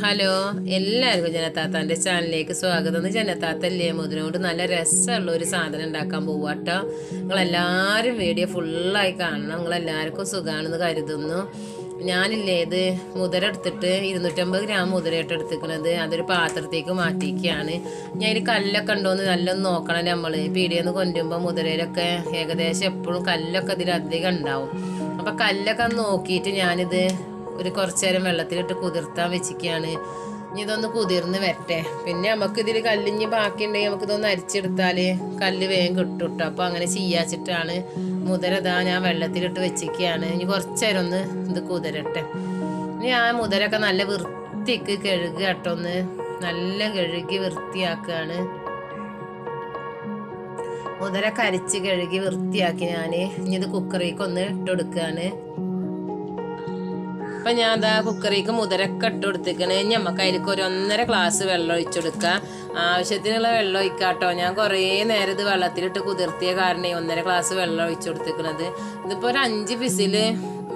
Hello എല്ലാവർക്കും ജനത്താത്താന്റെ ചാനലിലേക്ക് സ്വാഗതം. ജനത്താത്തല്ലേ മുതിനോട് നല്ല രസമുള്ള ഒരു സാധനം ഉണ്ടാക്കാൻ പോവുക കേട്ടോ. നിങ്ങളെല്ലാവരും വീഡിയോ ഫുള്ളായി കാണണം. നിങ്ങളെല്ലാവർക്കും സുഖമാണെന്ന് കരുതുന്നു. ഞാനില്ലേ ഇത് മുതിര എടുത്തിട്ട് ഇരുന്നൂറ്റമ്പത് ഗ്രാം മുതിരയിട്ട് എടുത്തിക്കണത് അതൊരു പാത്രത്തേക്ക് മാറ്റിയിരിക്കുകയാണ്. ഞാൻ ഇതിൽ കല്ലൊക്കെ ഉണ്ടോയെന്ന് നല്ലൊന്ന് നോക്കണം നമ്മൾ പീടിയെന്ന് കൊണ്ടുമ്പോൾ മുതിരയിലൊക്കെ ഏകദേശം എപ്പോഴും കല്ലൊക്കെ ഇതിലധികം ഉണ്ടാവും. അപ്പം കല്ലൊക്കെ നോക്കിയിട്ട് ഞാനിത് ഒരു കുറച്ച് നേരം വെള്ളത്തിലിട്ട് കുതിർത്താൻ വെച്ചിരിക്കുകയാണ്. ഇനി ഇതൊന്ന് കുതിർന്ന് വരട്ടെ. പിന്നെ നമുക്ക് ഇതിൽ കല്ലിഞ്ഞ് ബാക്കിയുണ്ടെങ്കിൽ നമുക്ക് ഇതൊന്ന് അരിച്ചെടുത്താൽ കല്ല് വേഗം കിട്ടും കേട്ടോ അപ്പോൾ അങ്ങനെ ചെയ്യാച്ചിട്ടാണ് മുതരതാ ഞാൻ വെള്ളത്തിലിട്ട് വെച്ചിരിക്കുകയാണ്. ഇനി കുറച്ച് നേരം ഒന്ന് ഇത് കുതിരട്ടെ. ഇനി ആ മുതരൊക്കെ നല്ല വൃത്തിക്ക് കഴുകുക കേട്ടോ ഒന്ന്. നല്ല കഴുകി വൃത്തിയാക്കുകയാണ്. മുതലൊക്കെ അരിച്ച് കഴുകി വൃത്തിയാക്കി ഞാൻ ഇനി ഇത് കുക്കറിലേക്ക് ഒന്ന് ഇട്ടെടുക്കുകയാണ് അപ്പൊ ഞാൻ അതാ കുക്കറിക്ക് മുതരൊക്കെ ഇട്ട് കൊടുത്തേക്കണേ. ഞമ്മക്ക് അതിലേക്ക് ഒരു ഒന്നര ഗ്ലാസ് വെള്ളം ഒഴിച്ചെടുക്കുക ആവശ്യത്തിനുള്ള വെള്ളം ഒഴിക്കാട്ടോ. ഞാൻ കുറേ നേരം ഇത് വെള്ളത്തിലിട്ട് കുതിർത്തിയ കാരണം ഒന്നര ഗ്ലാസ് വെള്ളം ഒഴിച്ചു കൊടുത്തേക്കണത്. ഇതിപ്പോ ഒരു അഞ്ച് വിസിൽ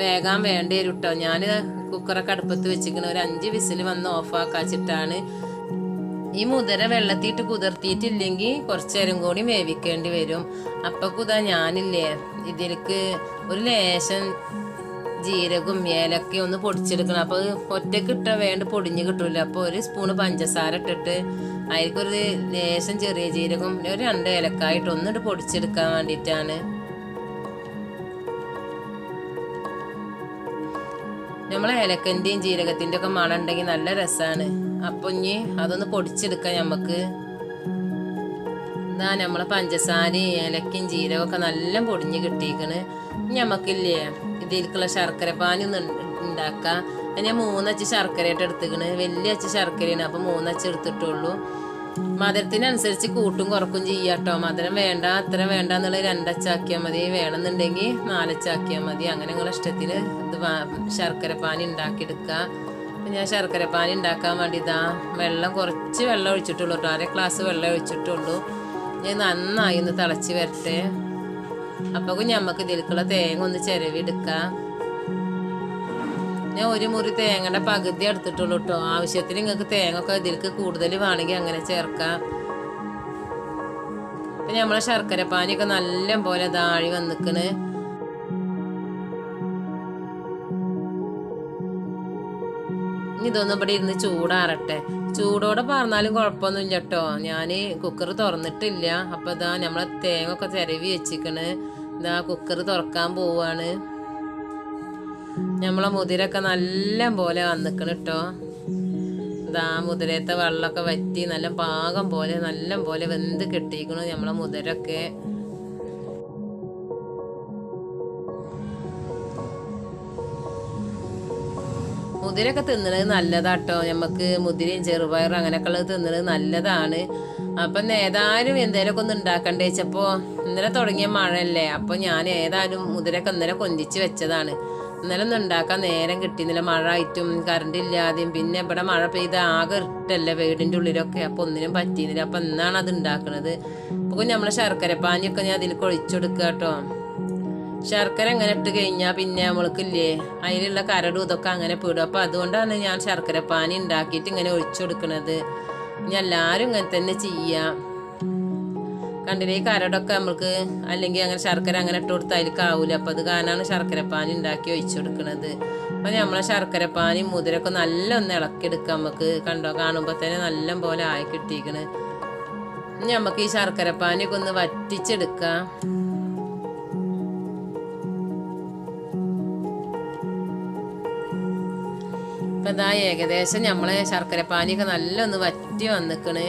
വേഗം വേണ്ടി വരും കേട്ടോ ഞാൻ കുക്കറൊക്കെ അടുപ്പത്ത് വെച്ചിരിക്കണ. ഒരു അഞ്ച് വിസിൽ വന്ന് ഓഫാക്കാച്ചിട്ടാണ് ഈ മുതര വെള്ളത്തിട്ട് കുതിർത്തിയിട്ടില്ലെങ്കിൽ കുറച്ച് നേരം കൂടി വേവിക്കേണ്ടി വരും. അപ്പൊ കുതാ ഞാനില്ലേ ഇതിലേക്ക് ഒരു ലേശം ജീരകവും ഏലക്കയും ഒന്ന് പൊടിച്ചെടുക്കണം. അപ്പോൾ ഒറ്റയ്ക്ക് ഇട്ട വേണ്ട പൊടിഞ്ഞ് കിട്ടൂല. അപ്പോൾ ഒരു സ്പൂണ് പഞ്ചസാര ഇട്ടിട്ട് അതിലേക്കൊരു ലേശം ചെറിയ ജീരകം ഒരു രണ്ട് ഏലക്കായിട്ട് ഒന്നിട്ട് പൊടിച്ചെടുക്കാൻ വേണ്ടിയിട്ടാണ്. നമ്മൾ ഏലക്കന്റെയും ജീരകത്തിന്റെ ഒക്കെ മണം ഉണ്ടെങ്കിൽ നല്ല രസമാണ് അപ്പോൾ ഇനി അതൊന്ന് പൊടിച്ചെടുക്കാം നമുക്ക് ഇതാ നമ്മളെ പഞ്ചസാരയും ഏലക്കയും ജീരകമൊക്കെ നല്ല പൊടിഞ്ഞ് കിട്ടിയിക്കണ് ഇനി നമുക്കില്ലേ ഇതിലേക്കുള്ള ശർക്കര പാനി ഒന്ന് ഉണ്ടാക്കാം ഞാൻ മൂന്നച്ച് ശർക്കരയായിട്ട് എടുത്തിക്കണ്. വലിയ അച്ച് ശർക്കരയാണ്. അപ്പം മൂന്നച്ച് എടുത്തിട്ടുള്ളൂ. മധുരത്തിനനുസരിച്ച് കൂട്ടും കുറക്കും ചെയ്യാട്ടോ മധുരം വേണ്ട അത്ര വേണ്ട എന്നുള്ള രണ്ടച്ചാക്കിയാൽ മതി. വേണമെന്നുണ്ടെങ്കിൽ നാലച്ചാക്കിയാൽ മതി. അങ്ങനെ നിങ്ങളുടെ ഇഷ്ടത്തിന് ഇത് ശർക്കര പാനി ഉണ്ടാക്കിയെടുക്കുക. അപ്പം ഞാൻ ശർക്കര പാനി ഉണ്ടാക്കാൻ വേണ്ടി ഇതാ വെള്ളം കുറച്ച് വെള്ളം ഒഴിച്ചിട്ടുള്ളൂ കേട്ടോ. അര ഗ്ലാസ് വെള്ളം ഒഴിച്ചിട്ടുള്ളൂ. ഞാൻ നന്നായി ഒന്ന് തിളച്ച് വരട്ടെ. അപ്പോൾ ഞമ്മക്ക് ഇതിലേക്കുള്ള തേങ്ങ ഒന്ന് ചിരവിടുക്കാം ഞാൻ ഒരു മുറി തേങ്ങയുടെ പകുതി എടുത്തിട്ടുള്ളൂ കേട്ടോ ആവശ്യത്തിന് നിങ്ങൾക്ക് തേങ്ങ ഒക്കെ ഇതിലേക്ക് കൂടുതൽ വേണമെങ്കിൽ അങ്ങനെ ചേർക്കാം. ഇപ്പം നമ്മളെ ശർക്കര പാനിയൊക്കെ നല്ല പോലെ താഴി വന്നിക്കണ്. ഇതൊന്നും ഇവിടെ ഇരുന്ന് ചൂടാറട്ടെ. ചൂടോടെ പറഞ്ഞാലും കുഴപ്പമൊന്നുമില്ല കേട്ടോ ഞാൻ കുക്കർ തുറന്നിട്ടില്ല. അപ്പം ഇതാ നമ്മളെ തേങ്ങ ഒക്കെ ചിരവി വെച്ചിക്കണ്. ഇതാ കുക്കർ തുറക്കാൻ പോവാണ്. നമ്മളെ മുതിരൊക്കെ നല്ല പോലെ വന്നിക്കണ് കേട്ടോ ഇതാ മുതിരത്തെ വെള്ളമൊക്കെ വറ്റി നല്ല പാകം പോലെ നല്ല പോലെ വെന്ത് കെട്ടിക്കണു നമ്മളെ മുതിരൊക്കെ. മുതിരൊക്കെ തിന്നണത് നല്ലതാട്ടോ. നമുക്ക് മുതിരയും ചെറുപയറും അങ്ങനെയൊക്കെ ഉള്ളത് തിന്നണത് നല്ലതാണ്. അപ്പം ഏതായാലും എന്തേലൊക്കെ ഒന്ന് ഉണ്ടാക്കണ്ടേ വെച്ചപ്പോൾ ഇന്നലെ തുടങ്ങിയ മഴയല്ലേ അപ്പോൾ ഞാൻ ഏതായാലും മുതിരൊക്കെ ഇന്നലെ കൊഞ്ചിച്ച് വെച്ചതാണ്. ഇന്നലെ ഒന്നും ഉണ്ടാക്കാൻ നേരം കിട്ടിയിരുന്നില്ല. മഴ ആയിട്ടും കറണ്ട് ഇല്ലാതെയും. പിന്നെ ഇവിടെ മഴ പെയ്ത് ആകെ ഇട്ടല്ലേ വീടിന്റെ ഉള്ളിലൊക്കെ. അപ്പോൾ ഒന്നിനും പറ്റിയിരുന്നില്ല. അപ്പൊ എന്നാണ് അത് ഉണ്ടാക്കണത്. അപ്പോൾ നമ്മളെ ശർക്കര പാനിയൊക്കെ ഞാൻ അതിൽ കൊഴിച്ചെടുക്കുക കേട്ടോ ശർക്കര അങ്ങനെ ഇട്ട് കഴിഞ്ഞാൽ പിന്നെ നമ്മൾക്കില്ലേ അതിലുള്ള കരടും ഇതൊക്കെ അങ്ങനെ പെടും. അപ്പം അതുകൊണ്ടാണ് ഞാൻ ശർക്കര പാനി ഉണ്ടാക്കിയിട്ട് ഇങ്ങനെ ഒഴിച്ചു കൊടുക്കുന്നത് ഇനി എല്ലാവരും ഇങ്ങനെ തന്നെ ചെയ്യാം. കണ്ടില്ലേ ഈ കരടൊക്കെ നമ്മൾക്ക് അല്ലെങ്കിൽ അങ്ങനെ ശർക്കര അങ്ങനെ ഇട്ട് കൊടുത്താൽ അതിലേക്ക് ആവൂല. അപ്പം അത് കാരണമാണ് ശർക്കര പാനി ഉണ്ടാക്കി ഒഴിച്ചു കൊടുക്കുന്നത് അപ്പം നമ്മളെ ശർക്കര പാനി മുതിരൊക്കെ നല്ല ഒന്ന് ഇളക്കിയെടുക്കാം നമുക്ക് കണ്ടോ കാണുമ്പോൾ തന്നെ നല്ല പോലെ ആയി ഇനി നമുക്ക് ഈ ശർക്കര പാനിയൊക്കെ ഒന്ന് വറ്റിച്ചെടുക്കാം. ഇപ്പം ഇതാ ഏകദേശം നമ്മളെ ശർക്കര പാനിയൊക്കെ നല്ല ഒന്ന് വറ്റി വന്നിക്കണ്.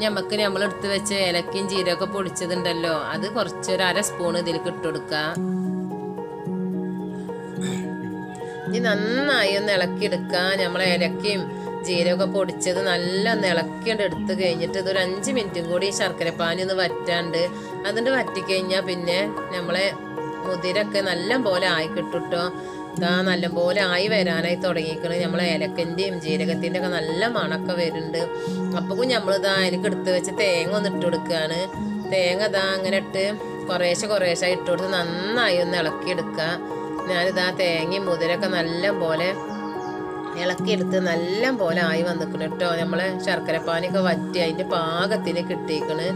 ഞമ്മക്ക് നമ്മൾ എടുത്ത് വെച്ച ഏലക്കയും ജീരകമൊക്കെ പൊടിച്ചതുണ്ടല്ലോ അത് കുറച്ചൊരു അര സ്പൂൺ ഇതിലേക്ക് ഇട്ട് കൊടുക്കാം. ഇനി നന്നായി ഒന്ന് ഇളക്കി എടുക്കാം. നമ്മളെ ഏലക്കയും ജീരകമൊക്കെ പൊടിച്ചത് നല്ല ഒന്ന് ഇളക്കിയിട്ട് എടുത്ത് കഴിഞ്ഞിട്ട് ഇതൊരു അഞ്ച് മിനിറ്റും കൂടി ശർക്കരപ്പാനി ശർക്കര പാനി ഒന്ന് വറ്റാണ്ട് അതിന്റെ വറ്റിക്കഴിഞ്ഞാൽ പിന്നെ നമ്മളെ മുതിരൊക്കെ നല്ല പോലെ ആയി കിട്ടുട്ടോ. ഇതാ നല്ലപോലെ ആയി വരാനായി തുടങ്ങിയിരിക്കണ്. നമ്മൾ ഏലക്കന്റെയും ജീരകത്തിന്റെ ഒക്കെ നല്ല മണമൊക്കെ വരുന്നുണ്ട്. അപ്പോൾ നമ്മൾ ഇതാ അതിലേക്ക് എടുത്ത് വെച്ച് തേങ്ങ ഒന്ന് ഇട്ട് കൊടുക്കുകയാണ്. തേങ്ങ ഇതാ അങ്ങനെ ഇട്ട് കുറേശ്ശെ കുറേശ്ശെ ഇട്ട് കൊടുത്ത് നന്നായി ഒന്ന് ഇളക്കിയെടുക്കുക ഞാനിതാ തേങ്ങയും മുതിരൊക്കെ നല്ല പോലെ ഇളക്കിയെടുത്ത് നല്ല പോലെ ആയി വന്നിക്കണ് കേട്ടോ. നമ്മളെ ശർക്കരപ്പാനിയൊക്കെ വറ്റി അതിന്റെ പാകത്തിന് കിട്ടിയിക്കണ്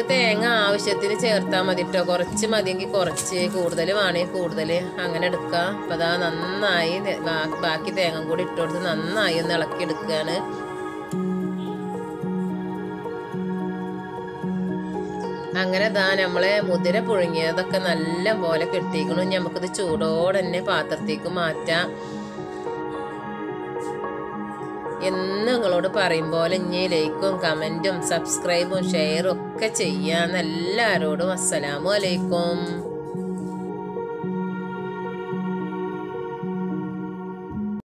എനിക്ക് തേങ്ങ ആവശ്യത്തിന് ചേർത്താൽ മതി കേട്ടോ കുറച്ച് മതിയെങ്കിൽ കുറച്ച്. കൂടുതൽ വേണമെങ്കിൽ കൂടുതൽ അങ്ങനെ എടുക്കാം. അപ്പം അതാ നന്നായി ബാക്കി തേങ്ങ കൂടി ഇട്ട് കൊടുത്ത് നന്നായി ഒന്ന് ഇളക്കി എടുക്കുകയാണ് അങ്ങനെ ദാ നമ്മളെ മുതിര പുഴുങ്ങിയതൊക്കെ നല്ല പോലെ കിട്ടിയിക്കണം നമുക്കിത് ചൂടോടെ തന്നെ പാത്രത്തേക്ക് മാറ്റാം. എന്നും നിങ്ങളോട് പറയും പോലെ ഇനി ലൈക്കും കമന്റും സബ്സ്ക്രൈബും ഷെയറും ഒക്കെ ചെയ്യാന്ന് എല്ലാവരോടും അസ്സലാമു അലൈക്കും.